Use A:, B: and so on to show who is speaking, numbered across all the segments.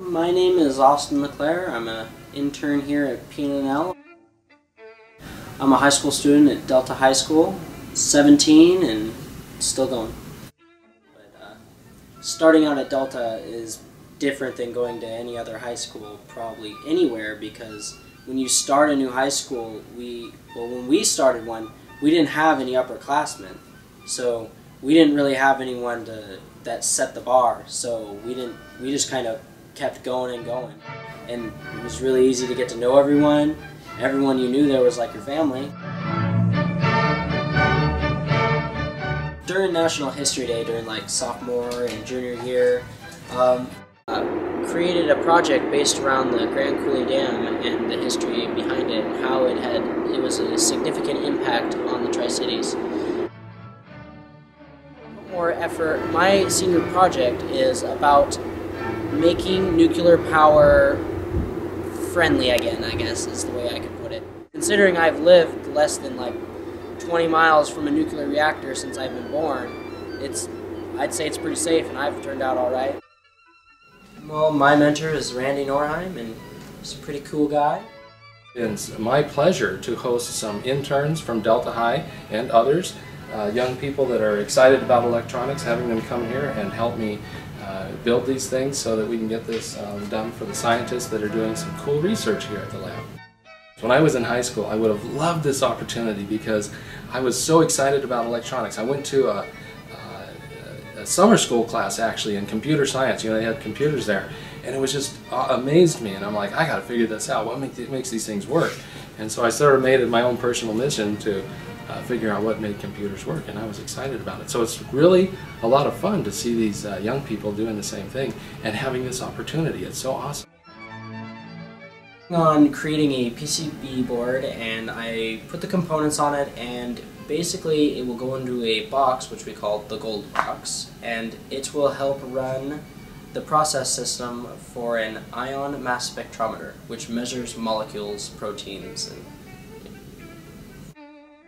A: My name is Austin LeClair. I'm an intern here at PNNL. I'm a high school student at Delta High School, 17 and still going. But, uh, starting out at Delta is different than going to any other high school, probably anywhere, because when you start a new high school, we well when we started one, we didn't have any upperclassmen, so we didn't really have anyone to that set the bar. So we didn't we just kind of kept going and going, and it was really easy to get to know everyone everyone you knew there was like your family. During National History Day, during like sophomore and junior year, um, created a project based around the Grand Coulee Dam and the history behind it and how it had it was a significant impact on the Tri-Cities. More effort. My senior project is about making nuclear power friendly again, I guess is the way I could put it. Considering I've lived less than like 20 miles from a nuclear reactor since I've been born, it's I'd say it's pretty safe and I've turned out all right. Well, my mentor is Randy Norheim and he's a pretty cool guy.
B: It's my pleasure to host some interns from Delta High and others, uh, young people that are excited about electronics, having them come here and help me uh, build these things so that we can get this um, done for the scientists that are doing some cool research here at the lab. When I was in high school, I would have loved this opportunity because I was so excited about electronics. I went to a, a, a summer school class actually in computer science. You know, they had computers there, and it was just uh, amazed me. And I'm like, I got to figure this out. What make, makes these things work? And so I sort of made it my own personal mission to uh, figure out what made computers work, and I was excited about it. So it's really a lot of fun to see these uh, young people doing the same thing and having this opportunity. It's so awesome.
A: On creating a PCB board, and I put the components on it, and basically it will go into a box which we call the gold box, and it will help run the process system for an ion mass spectrometer, which measures molecules, proteins, and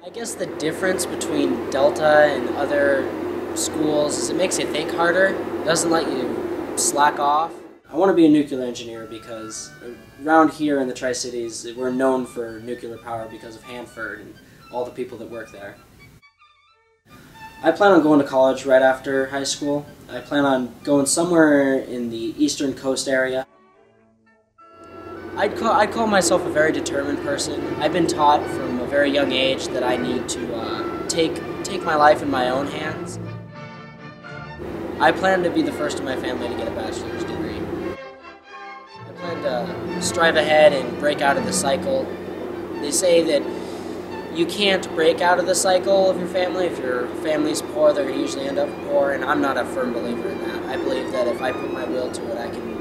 A: I guess the difference between Delta and other schools is it makes you think harder, it doesn't let you slack off. I want to be a nuclear engineer because around here in the Tri-Cities, we're known for nuclear power because of Hanford and all the people that work there. I plan on going to college right after high school. I plan on going somewhere in the eastern coast area. I'd call, I'd call myself a very determined person. I've been taught from very young age that I need to uh, take, take my life in my own hands. I plan to be the first in my family to get a bachelor's degree. I plan to strive ahead and break out of the cycle. They say that you can't break out of the cycle of your family. If your family's poor, they're going to usually end up poor, and I'm not a firm believer in that. I believe that if I put my will to it, I can